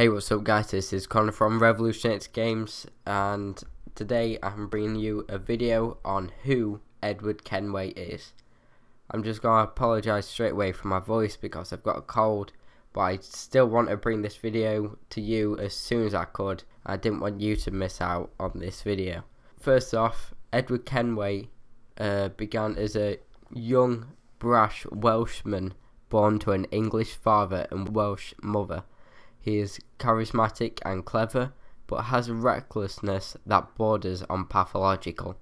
Hey what's up guys this is Connor from Revolution X Games and today I'm bringing you a video on who Edward Kenway is. I'm just to apologise straight away for my voice because I've got a cold but I still want to bring this video to you as soon as I could. I didn't want you to miss out on this video. First off, Edward Kenway uh, began as a young brash Welshman born to an English father and Welsh mother. He is charismatic and clever, but has a recklessness that borders on pathological.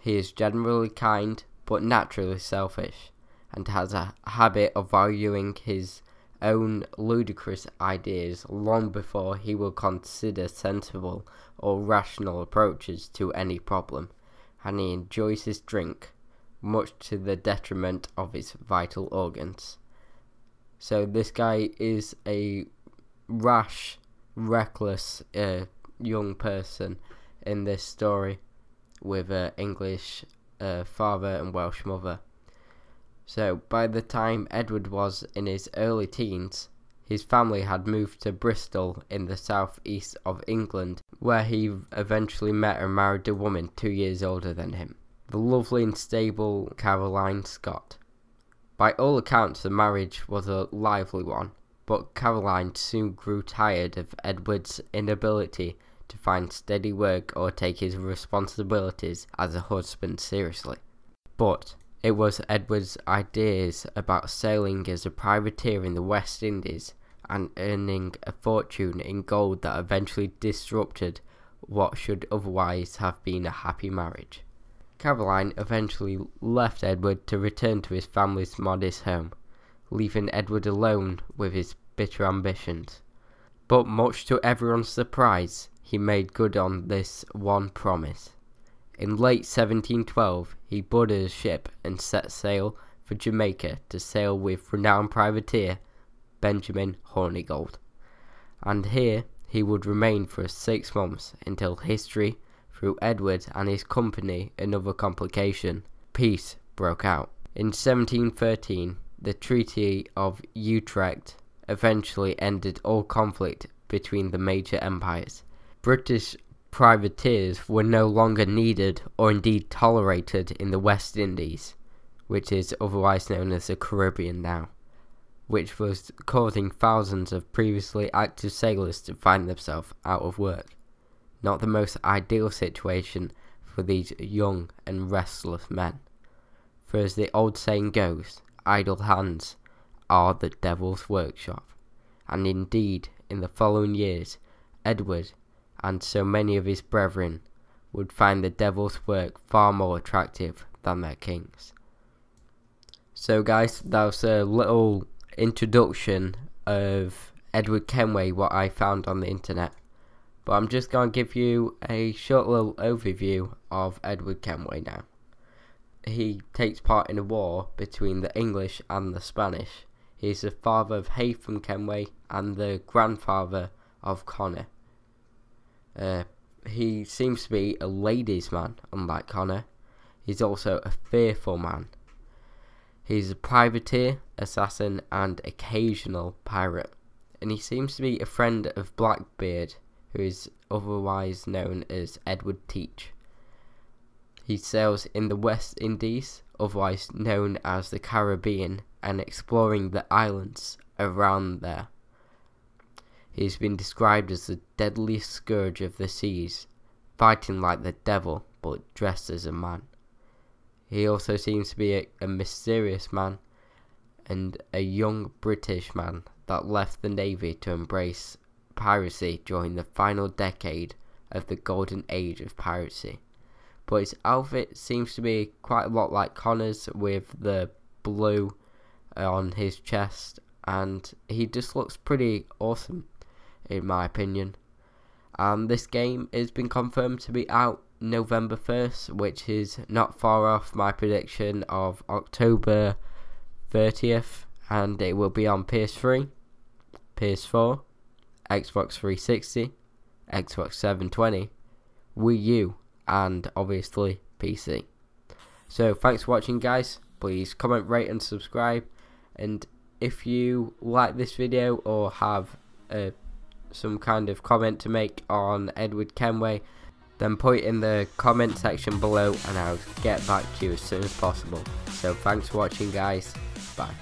He is generally kind, but naturally selfish, and has a habit of valuing his own ludicrous ideas long before he will consider sensible or rational approaches to any problem, and he enjoys his drink, much to the detriment of his vital organs. So this guy is a rash, reckless uh, young person in this story with an English uh, father and Welsh mother. So, by the time Edward was in his early teens, his family had moved to Bristol in the southeast of England, where he eventually met and married a woman two years older than him, the lovely and stable Caroline Scott. By all accounts, the marriage was a lively one, but Caroline soon grew tired of Edward's inability to find steady work or take his responsibilities as a husband seriously. But it was Edward's ideas about sailing as a privateer in the West Indies and earning a fortune in gold that eventually disrupted what should otherwise have been a happy marriage. Caroline eventually left Edward to return to his family's modest home leaving Edward alone with his bitter ambitions. But much to everyone's surprise, he made good on this one promise. In late 1712, he boarded a ship and set sail for Jamaica to sail with renowned privateer Benjamin Hornigold. And here he would remain for six months until history, threw Edward and his company another complication, peace broke out. In 1713, the Treaty of Utrecht eventually ended all conflict between the major empires. British privateers were no longer needed or indeed tolerated in the West Indies, which is otherwise known as the Caribbean now, which was causing thousands of previously active sailors to find themselves out of work. Not the most ideal situation for these young and restless men. For as the old saying goes, idle hands are the devil's workshop. And indeed, in the following years, Edward and so many of his brethren would find the devil's work far more attractive than their king's. So, guys, that was a little introduction of Edward Kenway, what I found on the internet. But I'm just going to give you a short little overview of Edward Kenway now he takes part in a war between the English and the Spanish. He is the father of Haytham Kenway and the grandfather of Connor. Uh, he seems to be a ladies' man, unlike Connor. He's also a fearful man. He's a privateer, assassin, and occasional pirate. And he seems to be a friend of Blackbeard, who is otherwise known as Edward Teach. He sails in the West Indies, otherwise known as the Caribbean, and exploring the islands around there. He has been described as the deadliest scourge of the seas, fighting like the devil but dressed as a man. He also seems to be a, a mysterious man and a young British man that left the Navy to embrace piracy during the final decade of the golden age of piracy but his outfit seems to be quite a lot like Connor's with the blue on his chest and he just looks pretty awesome in my opinion. And this game has been confirmed to be out November 1st, which is not far off my prediction of October 30th, and it will be on PS3, PS4, Xbox 360, Xbox 720, Wii U, and obviously PC. So thanks for watching guys, please comment, rate and subscribe and if you like this video or have a some kind of comment to make on Edward Kenway, then put it in the comment section below and I'll get back to you as soon as possible. So thanks for watching guys, bye.